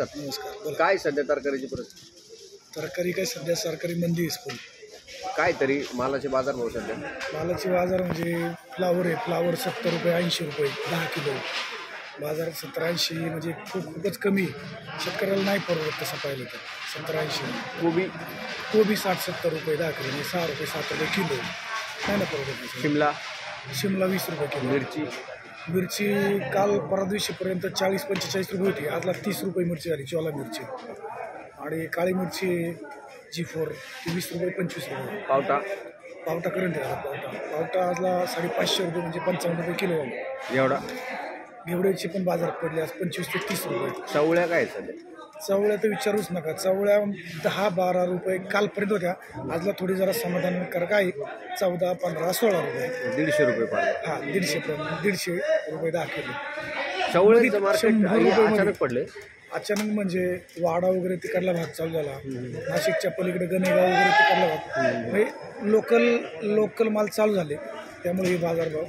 नमस्कार नमस्कार. काय सध्या तरकारीची परिस्थिती? तरकारी काय सध्या सरकारी मंदी आहे फुल काय तरी मालाचे बाजार भाव सध्या? मालाचे बाजार म्हणजे फ्लावर आहे फ्लावर सत्तर रुपये ऐंशी रुपये दहा किलो. बाजारात सत्तर ऐंशी म्हणजे खूप खूपच कमी आहे. शेतकऱ्याला नाही परवडत तसं पाहिलं तर. सत्तर ऐंशी. कोबी? कोबी साठ सत्तर रुपये दहा किलो म्हणजे सहा रुपये सात रुपये किलो. नाही ना परवडत तसं. शिमला? शिमला वीस रुपये किलो. मिरची? मिरची काल परवा दिवशीपर्यंत चाळीस पंचेचाळीस रुपये होती. आजला तीस रुपये मिरची झाली ज्वाला मिरची. आणि काळी मिरची जी फोर ती वीस रुपये पंचवीस रुपये. पावटा. पावटा करंट आहे आता पावटा. पावटा आजला साडेपाचशे रुपये म्हणजे पंचावन्न रुपये किलो आहे. एवढा. घेवड्याची पण बाजार पडले आज पंचवीस ते तीस रुपये. चवळ्या काय सध्या? चवळ्या तर विचारूच नका. चवळ्या दहा बारा रुपये कालपर्यंत होत्या. आजला थोडी जरा समाधान कर काय? चौदा पंधरा सोळा रुपये. दीडशे रुपये पाहिजे हा दीडशे पर्यंत दीडशे रुपये दहा किलो चवळ्याचं मार्केट शंभर रुपये अचानक पडले अचानक म्हणजे वाडा वगैरे तिकडला भाग चालू झाला. नाशिकच्या पलीकडे गणेगाव वगैरे तिकडला भाग. म्हणजे लोकल लोकल माल चालू झाले. त्यामुळे हे बाजारभाव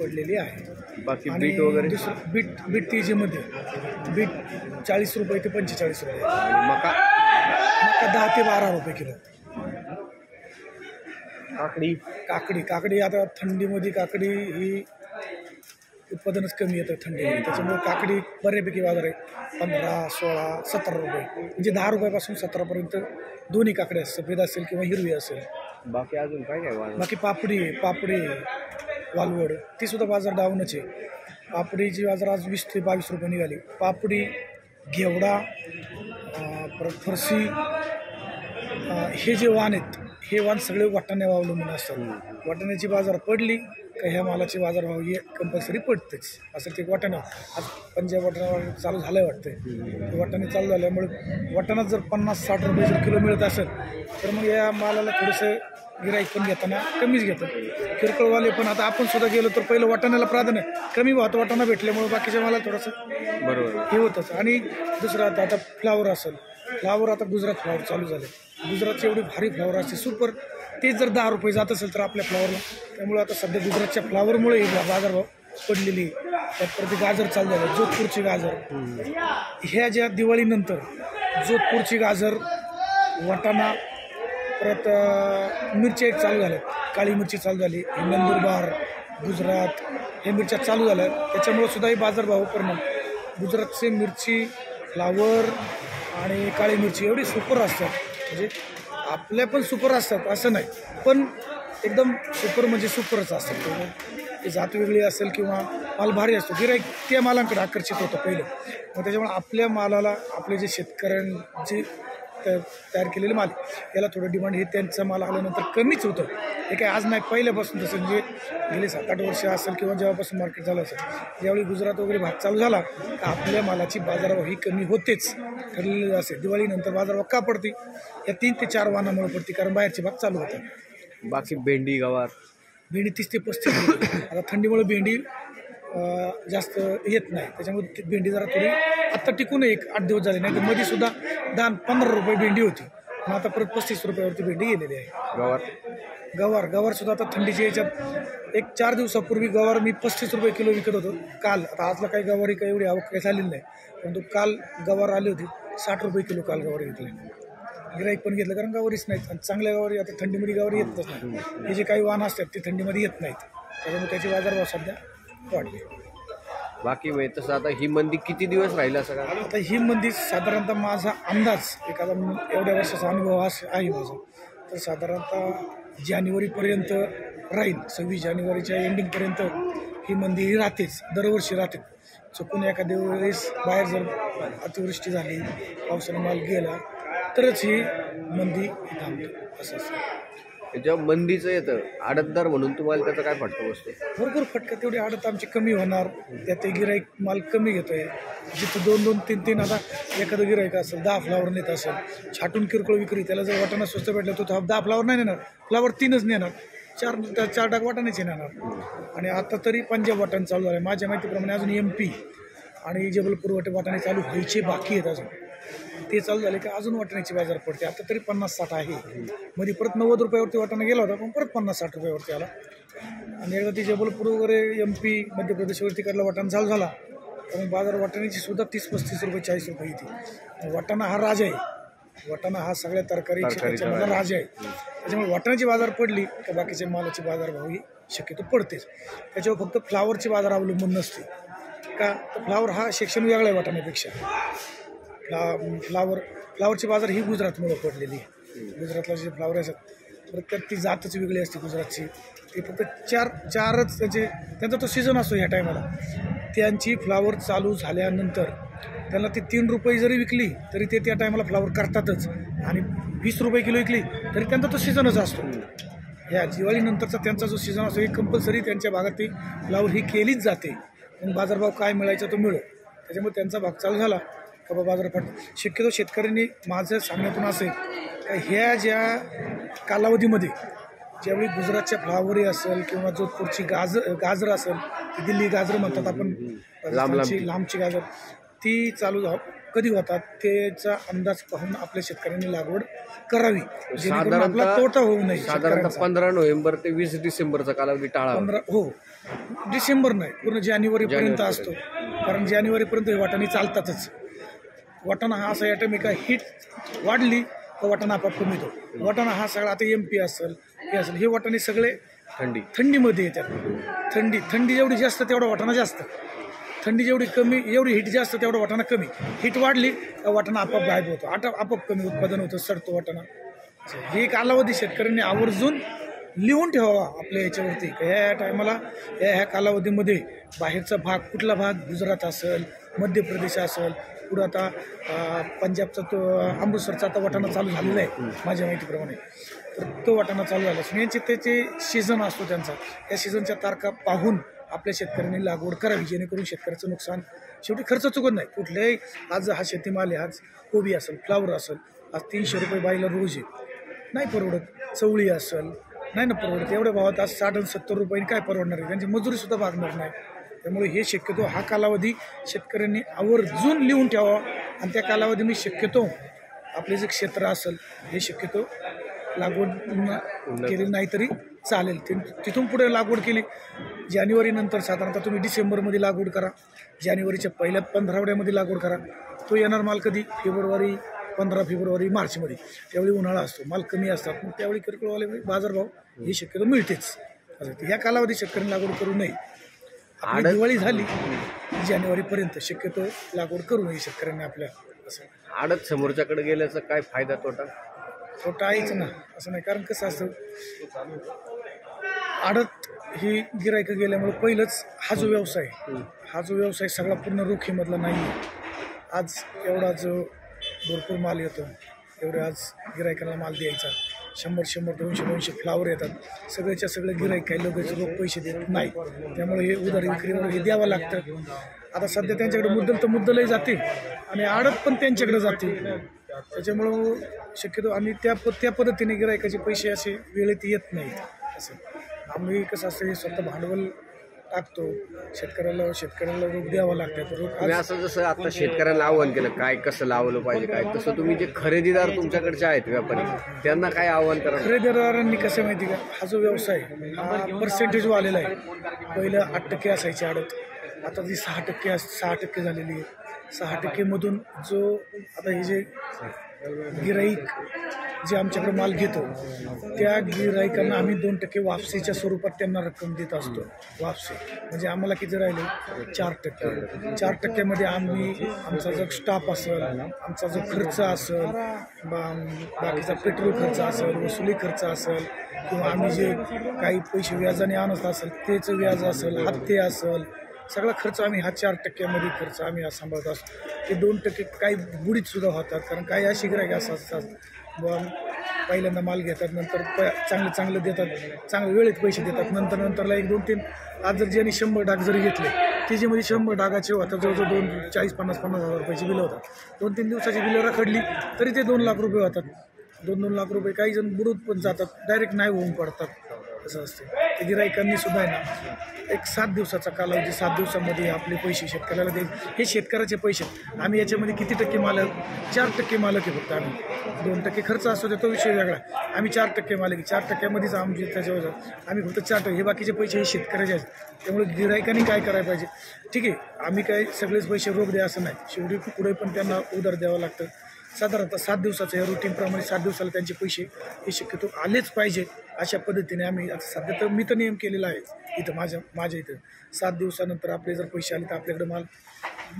पडलेली आहे. बाकी बीट वगैरे? दुसरं बीट बीट तेजीमध्ये. बीट चाळीस रुपये ते पंचेचाळीस रुपये. मका? मका दहा ते बारा रुपये किलो. काकडी? काकडी काकडी आता थंडीमध्ये काकडी ही उत्पादनच कमी येतं थंडीमध्ये त्याच्यामुळे काकडी बऱ्यापैकी बाजार आहे. पंधरा सोळा सतरा रुपये. म्हणजे दहा रुपयापासून सतरापर्यंत दोन्ही काकड्या सफेद असेल किंवा हिरवी असेल. बाकी अजून काय काय बाकी पापडी पापडी वालवड ती सुद्धा बाजार डाऊनच आहे. पापडीची बाजार आज वीस ते बावीस रुपये निघाली. पापडी घेवडा परत फरशी अं, हे जे वाण आहेत हे वाण सगळे वाटाण्यावर अवलंबून असतात. वाटाण्याची बाजार पडली का ह्या मालाचे बाजारभाव हे कंपल्सरी पडतेच. असं ते वाटाणा. आज पंजाब वाटाणा चालू झालं वाटतंय. वाटाणे चालू झाल्यामुळे वाटाणा जर पन्नास साठ रुपये जर किलो मिळत असेल तर मग या मालाला थोडंसं गिराईक पण घेताना कमीच घेतात. किरकोळवाले पण आता आपण सुद्धा गेलो तर पहिलं वाटाण्याला प्राधान्य कमी भावात वाटाणा भेटल्यामुळे बाकीच्या मला थोडंसं बरोबर. हे होतंच आणि दुसरं आता आता फ्लावर असेल. फ्लावर आता गुजरात फ्लावर चालू झाले. गुजरातची एवढी भारी फ्लावर असते सुपर तेच जर दहा रुपये जात असेल तर आपल्या फ्लावरला त्यामुळे आता सध्या गुजरातच्या फ्लावरमुळे बाजारभाव पडलेली आहे. त्यात परत गाजर चालू झालं जोधपूरची गाजर. ह्या ज्या दिवाळीनंतर जोधपूरची गाजर वाटाणा परत मिरच्या एक चालू झाल्या काळी मिरची चालू झाली नंदुरबार गुजरात हे मिरच्या चालू झाल्या. त्याच्यामुळे सुद्धाही बाजारभाव परिणाम. गुजरातचे मिरची फ्लावर आणि काळी मिरची एवढी सुपर असतात. म्हणजे आपल्या पण सुपर असतात असं नाही. पण एकदम सुपर म्हणजे सुपरच असतात. ते जात वेगळी असेल किंवा माल भारी असतो. गिराईक त्या मालांकडे आकर्षित होतं पहिलं. मग त्याच्यामुळे आपल्या मालाला आपले जे शेतकऱ्यांचे तयार केलेले माल. याला थोडं डिमांड हे त्यांचा माल आल्यानंतर कमीच होतं. हे काय आज नाही पहिल्यापासून तसं म्हणजे गेले सात आठ वर्ष असेल किंवा जेव्हापासून मार्केट झालं असेल ज्यावेळी गुजरात वगैरे भाग चालू झाला का आपल्या मालाची बाजारभाव ही कमी होतेच. ठरलेलं असेल दिवाळीनंतर बाजारभाव का पडते? या तीन ते चार वाहनामुळे पडते कारण बाहेरचे भाग चालू होतात. बाकी भेंडी गवार. भेंडी तीस ते पस्तीस. आता थंडीमुळे भेंडी जास्त येत नाही. त्याच्यामुळे ती भेंडी जरा थोडी आत्ता टिकून एक आठ दिवस झाले. नाही तर मध्ये सुद्धा दहा पंधरा रुपये भेंडी होती. मग आता परत पस्तीस रुपयावरती भेंडी गेलेली आहे. गवार? गवार. गवार सुद्धा आता थंडीच्या याच्यात एक चार दिवसापूर्वी गवार मी पस्तीस रुपये किलो विकत होतो. काल. आता आजला काही गवारी काही एवढी आवक काही झालेली नाही. परंतु काल गवार आली होती. साठ रुपये किलो काल गवारी घेतली गिराईक पण घेतलं कारण गवारीच नाहीत. आणि चांगल्या गवारी आता थंडीमध्ये गवारी येतच नाही हे जे काही वाहन असतात ते थंडीमध्ये येत नाहीत. त्याच्यामुळे त्याचे बाजारभाव सध्या वाढले. बाकी म्हणजे तसं आता ही मंदी किती दिवस राहील असं का? आता ही मंदी साधारणतः माझा अंदाज एखादा म- एवढ्या वर्षाचा अनुभव अस- आहे माझा तर साधारणतः जानेवारीपर्यंत राहील सव्वीस जानेवारीच्या एंडिंगपर्यंत ही मंदी ही राहतेच दरवर्षी राहते. चुकून एखाद्या वेळेस बाहेर जर अतिवृष्टी झाली पावसाने माल गेला तरच ही मंदी थांबते असं असं जेव्हा मंदीचं येतं आडतदार म्हणून तुम्हाला त्याचा काय फटका बसतो? भरपूर फटका तेवढी आडत आमची कमी होणार. त्यात गिराईक माल कमी घेतोय. जिथं दोन दोन तीन तीन आता एखादं गिराईक असेल दहा फ्लावर नेत असेल छाटून किरकोळ विक्री त्याला जर वाटाणा स्वस्त भेटलं तर तो दहा फ्लावर नाही नेणार. फ्लावर तीनच नेणार. चार त्या चार टाक वाटाणेच येणार आणि आता तरी पंजाब वाटाणे चालू झाले माझ्या माहितीप्रमाणे अजून एम पी आणि जबलपूर वाटे वाटाणे चालू व्हायचे बाकी आहेत अजून. ते चालू झाले की अजून वाटाण्याची बाजार पडते. आता तरी पन्नास साठ आहे. मध्ये परत नव्वद रुपयावरती वाटाणा गेला होता पण परत पन्नास साठ रुपयावरती आला. आणि एकदा ती जबलपूर वगैरे एम पी मध्य प्रदेशवरती कडला वाटाणा चालू झाला. तर मग बाजार वाटाण्याची सुद्धा तीस पस्तीस रुपये चाळीस रुपये येते. वाटाणा हा राजा आहे. वाटाणा हा सगळ्या तरकारी राजा आहे. त्याच्यामुळे वाटाण्याची बाजार पडली का बाकीच्या मालाची बाजारभाव ही शक्यतो पडतेच. त्याच्यावर फक्त फ्लावरची बाजार अवलंबून नसते. का? तर फ्लावर हा सेक्शन वेगळा आहे वाटाण्यापेक्षा. फ्ला फ्लावर फ्लावरची बाजार ही गुजरातमुळे पडलेली आहे. गुजरातला जे फ्लावर असतात प्रत्येक ती जातच वेगळी असते गुजरातची. ते फक्त चार चारच त्याचे त्यांचा तो सीझन असतो ह्या टायमाला त्यांची फ्लावर चालू झाल्यानंतर त्यांना ती तीन रुपये जरी विकली तरी ते त्या टायमाला फ्लावर करतातच. आणि वीस रुपये किलो विकली तरी त्यांचा तो सीझनच असतो. ह्या दिवाळीनंतरचा त्यांचा जो सीझन असतो हे कंपल्सरी त्यांच्या भागात ती फ्लावर ही केलीच जाते. मग बाजारभाव काय मिळायचा तो मिळो. त्याच्यामुळे त्यांचा भाग चालू झाला. का बा बाजारपेठ शक्यतो शेतकऱ्यांनी माझं सांगण्यातून असेल का ह्या ज्या कालावधीमध्ये ज्यावेळी गुजरातच्या फ्लावरी असेल किंवा जोधपूरची गाजर गाजर असेल ती दिल्ली गाजर म्हणतात आपण राजस्थानची लांबची गाजर ती चालू कधी होतात त्याचा अंदाज पाहून आपल्या शेतकऱ्यांनी लागवड करावी. जेणेकरून आपला तोटा होऊ नये साधारणतः. पंधरा नोव्हेंबर ते वीस डिसेंबरचा कालावधी टाळावा. पंधरा हो. डिसेंबर नाही पूर्ण जानेवारीपर्यंत. असतो. कारण जानेवारीपर्यंत हे वाटाणे चालतातच. वाटाणा हा असा आयटम आहे का हिट वाढली तर वाटाणा आपाप कमी येतो वाटाणा हा सगळा आता एम पी असेल हे असेल हे वाटाणे सगळे थंडी. थंडीमध्ये येतात. थंडी थंडी जेवढी जास्त तेवढा वाटाणा जास्त. थंडी जेवढी कमी एवढी हिट जास्त तेवढा वाटाणा कमी. हिट वाढली तर वाटाणा आपाप गायब होतो. आटा आपाप कमी उत्पादन होतं सडतो वाटाणा. हे कालावधी शेतकऱ्यांनी आवर्जून लिहून ठेवावा आपल्या याच्यावरती. का ह्या टायमाला ह्या ह्या कालावधीमध्ये बाहेरचा भाग कुठला भाग? गुजरात असेल मध्य प्रदेश असेल पुढं आता पंजाबचा तो अमृतसरचा आता वाटाणा चालू झालेला आहे माझ्या माहितीप्रमाणे. तर तो वाटाणा चालू झाला. असून यांचे त्याचे सीझन असतो त्यांचा. त्या सीझनच्या तारखा पाहून आपल्या शेतकऱ्यांनी लागवड करावी जेणेकरून शेतकऱ्याचं नुकसान शेवटी खर्च चुकत नाही. कुठल्याही आज हा शेतीमाल आहे आज कोबी असेल फ्लावर असेल आज तीनशे रुपये बाईला रोज आहे. नाही परवडत. चवळी असेल नाही ना परवडत. एवढ्या भावात आज साठ आणि सत्तर रुपयांनी काय परवडणार आहे? त्यांची मजुरीसुद्धा भागणार नाही. त्यामुळे हे शक्यतो हा कालावधी शेतकऱ्यांनी आवर्जून लिहून ठेवावा. आणि त्या कालावधीने शक्यतो आपले जे क्षेत्र असेल हे शक्यतो लागवड केली नाही तरी चालेल. तिथून पुढे लागवड केली. जानेवारीनंतर साधारणतः तुम्ही डिसेंबरमध्ये लागवड करा. जानेवारीच्या पहिल्या पंधरावड्यामध्ये लागवड करा. तो येणार माल कधी? फेब्रुवारी पंधरा फेब्रुवारी मार्चमध्ये. त्यावेळी उन्हाळा असतो. माल कमी असतात. मग त्यावेळी किरकोळवाले बाजारभाव हे शक्यतो मिळतेच. असं कालावधी शेतकऱ्यांनी लागवड करू नये. आपली दिवाळी झाली. जानेवारीपर्यंत शक्यतो लागवड करू नये शेतकऱ्यांनी आपल्या असं. आडत समोरच्याकडे गेल्याचा काय फायदा तोटा? छोटा आहेच ना असं नाही. कारण कसं असतं आडत ही गिरायकं गेल्यामुळे पहिलंच हा जो व्यवसाय हा जो व्यवसाय सगळा पूर्ण रोखीमधला नाही आज एवढा जो भरपूर माल येतो एवढे आज गिरायकांना माल द्यायचा. शंभर शंभर दोनशे दोनशे फ्लावर येतात. सगळ्याच्या सगळे गिराईक काही लोकांचे लोक पैसे देत नाही. त्यामुळे हे उधारी विक्रीवर म्हणजे हे द्यावं लागतं. आता सध्या त्यांच्याकडे मुद्दल तर मुद्दलही जाते. आणि आडत पण त्यांच्याकडे जाते. त्याच्यामुळं शक्यतो आणि त्या प त्या पद्धतीने गिरायकाचे पैसे असे वेळेत येत नाहीत. असं. आम्ही कसं असतं हे स्वतः भांडवल टाकतो. शेतकऱ्याला शेतकऱ्याला रोख द्यावा लागतं. तुम्ही असं जसं आता शेतकऱ्यांना आव्हान केलं काय कसं लावलं पाहिजे काय तसं तुम्ही जे खरेदीदार तुमच्याकडचे आहेत व्यापारी त्यांना काय आव्हान करा? खरेदीदारांनी कसं माहिती का? हा जो व्यवसाय हा पर्सेंटेज आलेला आहे. पहिलं आठ टक्के असायची आडत. आता ती सहा टक्के अस- सहा टक्के झालेली आहे. सहा टक्केमधून जो आता हे जे गिराईक जे आमच्याकडे माल घेतो त्या गिराईकांना आम्ही दोन टक्के वापसीच्या स्वरूपात त्यांना रक्कम देत असतो. वापसी. म्हणजे आम्हाला किती राहिले? चार टक्के. चार टक्क्यामध्ये आम्ही आमचा जो स्टाफ असेल आमचा जो खर्च असेल बा- बाकीचा पेट्रोल खर्च असेल वसुली खर्च असेल किंवा आम्ही जे काही पैसे व्याजाने आणत असेल त्याचं व्याज असेल हप्ते असेल सगळा खर्च आम्ही हा चार टक्क्यामध्ये खर्च आम्ही हा सांभाळत असतो. ते दोन टक्के काही बुडीतसुद्धा होतात कारण काही अशी गिरायक असं असतात बुवा पहिल्यांदा माल घेतात नंतर प चांगलं चांगलं देतात चांगलं वेळेत पैसे देतात नंतर नंतरला एक दोन तीन आज जर ज्यांनी शंभर डाग जरी घेतले त्याच्यामध्ये म्हणजे शंभर डागाचे होतात जवळजवळ दोन चाळीस पन्नास पन्नास हजार रुपयाची बिलं होतात. दोन तीन दिवसाची बिलं रखडली तरी ते दोन लाख रुपये होतात. दोन दोन लाख रुपये काही जण बुडून पण जातात डायरेक्ट नाही होऊन पडतात. असं असतं. ते गिरायकांनी सुद्धा आहे ना एक सात दिवसाचा कालावधी सात दिवसामध्ये आपले पैसे शेतकऱ्याला देईल. हे शेतकऱ्याचे पैसे आम्ही याच्यामध्ये किती टक्के मालक चार टक्के मालक आहे फक्त आम्ही. दोन टक्के खर्च असतो तो विषय वेगळा आम्ही चार टक्के मालक आहे. चार टक्क्यामध्येच आमचे त्याच्यावर आम्ही फक्त चार टक्के हे बाकीचे पैसे हे शेतकऱ्याचे आहेत. त्यामुळे गिरायकांनी काय करायला पाहिजे? ठीक आहे आम्ही काय सगळेच पैसे रोख द्या असं नाही. शेवटी पुढे पण त्यांना उधार द्यावं लागतं. साधारणतः सात दिवसाचं या रुटीनप्रमाणे सात दिवसाला त्यांचे पैसे हे शक्यतो आलेच पाहिजे. अशा पद्धतीने आम्ही आता सध्या तर मी तर नियम केलेला आहे इथं माझ्या माझ्या इथं. सात दिवसानंतर आपले जर पैसे आले तर आपल्याकडे माल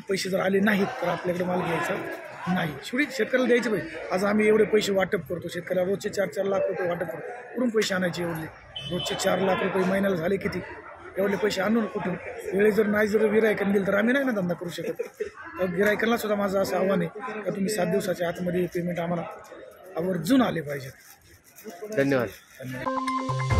पैसे जर आले नाहीत तर आपल्याकडे माल घ्यायचा नाही. शेवटी शेतकऱ्याला द्यायचे पाहिजे आज आम्ही एवढे पैसे वाटप करतो शेतकऱ्याला रोजचे चार चार लाख रुपये वाटप करतो. कुठून पैसे आणायचे एवढे? रोजचे चार लाख रुपये महिन्याला झाले किती? एवढे पैसे आणून कुठून? वेळे जर नाही जर गिरायकांनी दिलं तर आम्ही नाही ना धंदा करू शकत. तर गिरायकांना सुद्धा माझं असं आव्हान आहे का तुम्ही सात दिवसाच्या आतमध्ये पेमेंट आम्हाला आवर्जून आले पाहिजेत. धन्यवाद.